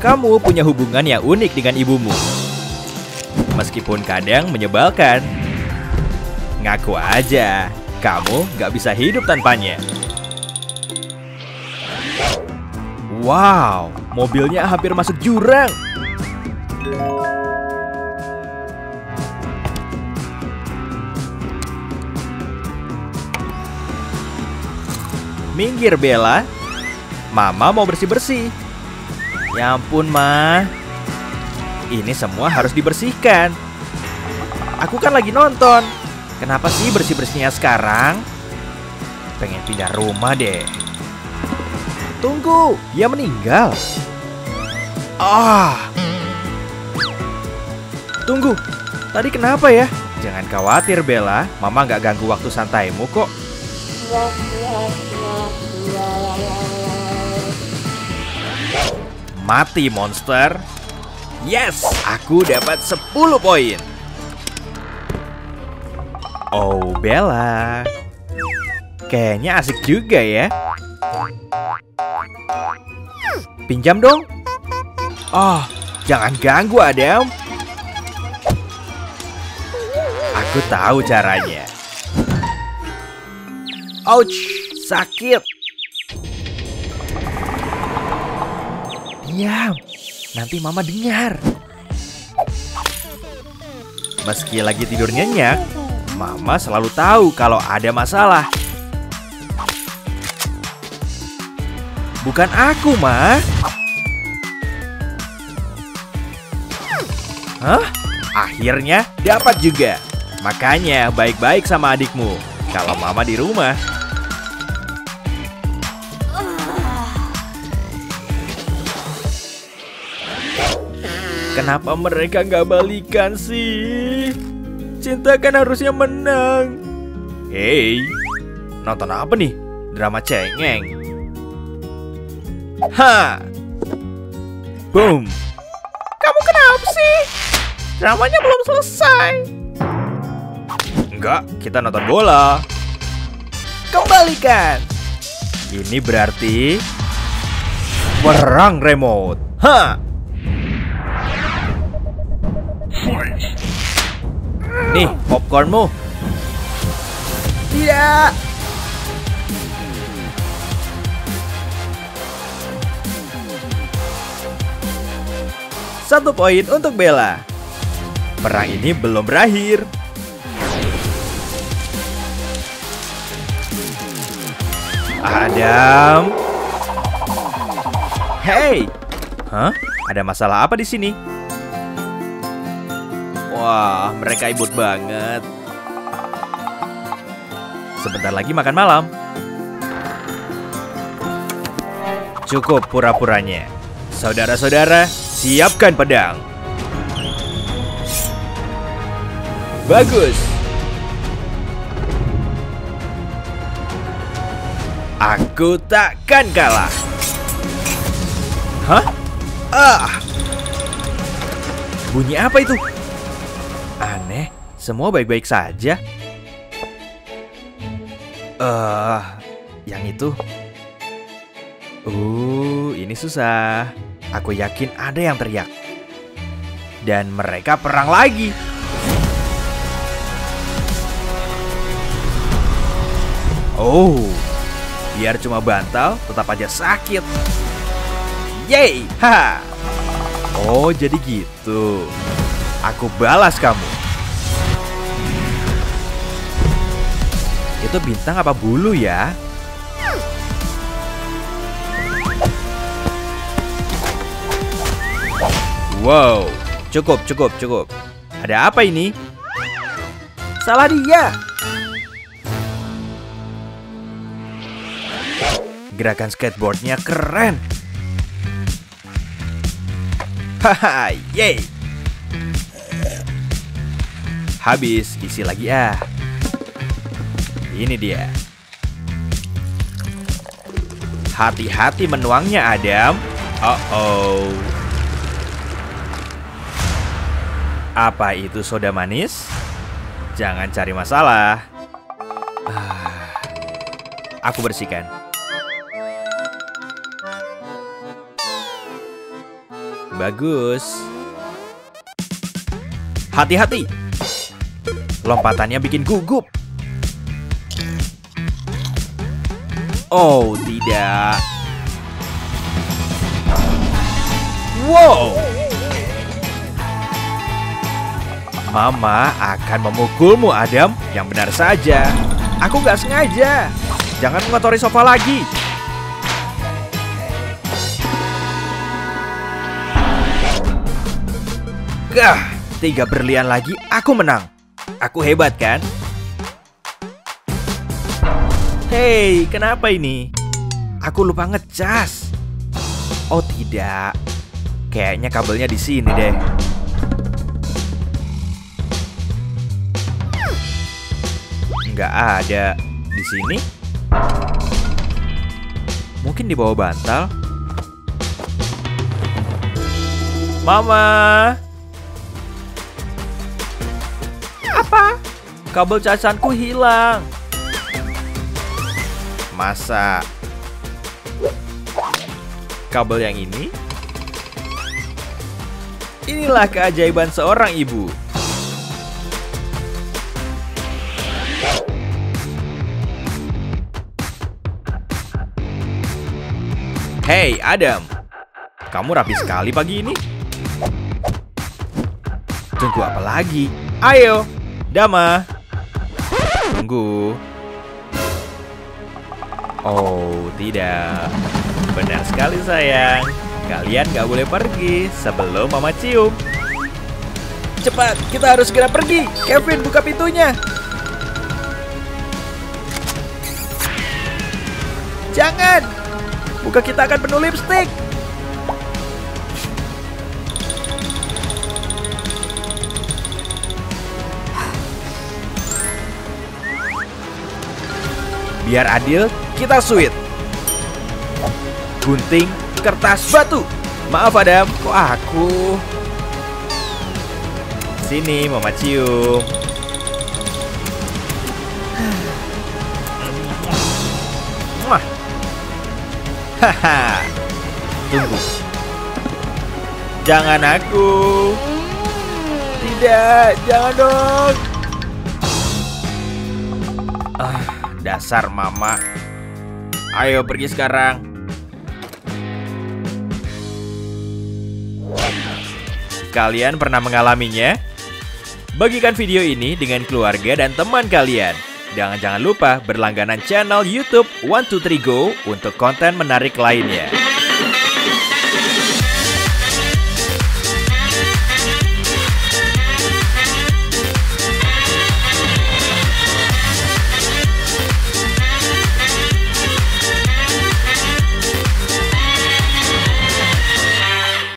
kamu punya hubungan yang unik dengan ibumu. Meskipun kadang menyebalkan. Ngaku aja, kamu gak bisa hidup tanpanya. Wow, mobilnya hampir masuk jurang. Minggir Bella. Mama mau bersih-bersih. Ya ampun, Ma. Ini semua harus dibersihkan. Aku kan lagi nonton. Kenapa sih bersih-bersihnya sekarang? Pengen pindah rumah deh. Tunggu, dia meninggal. Ah. Tunggu, tadi kenapa ya? Jangan khawatir Bella, Mama nggak ganggu waktu santaimu kok. Mati monster. Yes, aku dapat 10 poin. Oh, Bella. Kayaknya asik juga ya. Pinjam dong. Oh, jangan ganggu Adam. Aku tahu caranya. Ouch, sakit. Diam, nanti mama dengar. Meski lagi tidur nyenyak, mama selalu tahu kalau ada masalah. Bukan aku, Ma. Hah? Akhirnya dapat juga. Makanya baik-baik sama adikmu. Kalau mama di rumah. Kenapa mereka nggak balikan sih? Cinta kan harusnya menang. Hei, nonton apa nih? Drama cengeng. Ha! Boom! Kamu kenapa sih? Dramanya belum selesai. Enggak, kita nonton bola. Kembalikan. Ini berarti perang remote. Ha! Nih, popcornmu. Tidak. Satu poin untuk Bella. Perang ini belum berakhir. Adam. Hey. Hah? Ada masalah apa di sini? Wah, mereka ibut banget. Sebentar lagi makan malam. Cukup pura-puranya. Saudara-saudara, siapkan pedang. Bagus. Aku takkan kalah. Hah? Ah! Bunyi apa itu? Semua baik-baik saja. Eh, uh, yang itu. Uh, ini susah. Aku yakin ada yang teriak. Dan mereka perang lagi. Oh, biar cuma bantal, tetap aja sakit. Yeay, ha. Oh, jadi gitu. Aku balas kamu. Itu bintang apa bulu ya? Wow, cukup, cukup, cukup. Ada apa ini? Salah dia. Gerakan skateboardnya keren. Haha, yay. Habis, isi lagi ah. Ini dia. Hati-hati menuangnya, Adam. Oh-oh. Apa itu soda manis? Jangan cari masalah. Ah, aku bersihkan. bagus. Hati-hati. Lompatannya bikin gugup. Oh, tidak. Wow. Mama akan memukulmu, Adam. Yang benar saja. Aku nggak sengaja. Jangan mengotori sofa lagi. Gah, tiga berlian lagi aku menang. Aku hebat kan? Hei, kenapa ini? Aku lupa ngecas. Oh tidak, kayaknya kabelnya di sini deh. Nggak ada di sini. Mungkin di bawah bantal. Mama. Apa? Kabel casanku hilang. Masa kabel yang ini? Inilah keajaiban seorang ibu. Hey, Adam. Kamu rapi sekali pagi ini. Tunggu apa lagi? Ayo, Dama. Tunggu. Oh, tidak. Benar sekali sayang. Kalian gak boleh pergi sebelum mama cium. Cepat, kita harus segera pergi. Kevin, buka pintunya. Jangan. Muka kita akan penuh lipstick. Biar adil, kita sweet. Gunting, kertas, batu. Maaf Adam, kok aku? Sini, Mama cium. Haha. Tunggu. Jangan aku. Tidak, jangan dong. Ah, dasar mama. Ayo pergi sekarang. Kalian pernah mengalaminya? Bagikan video ini dengan keluarga dan teman kalian. Dan jangan lupa berlangganan channel YouTube 123 Go untuk konten menarik lainnya.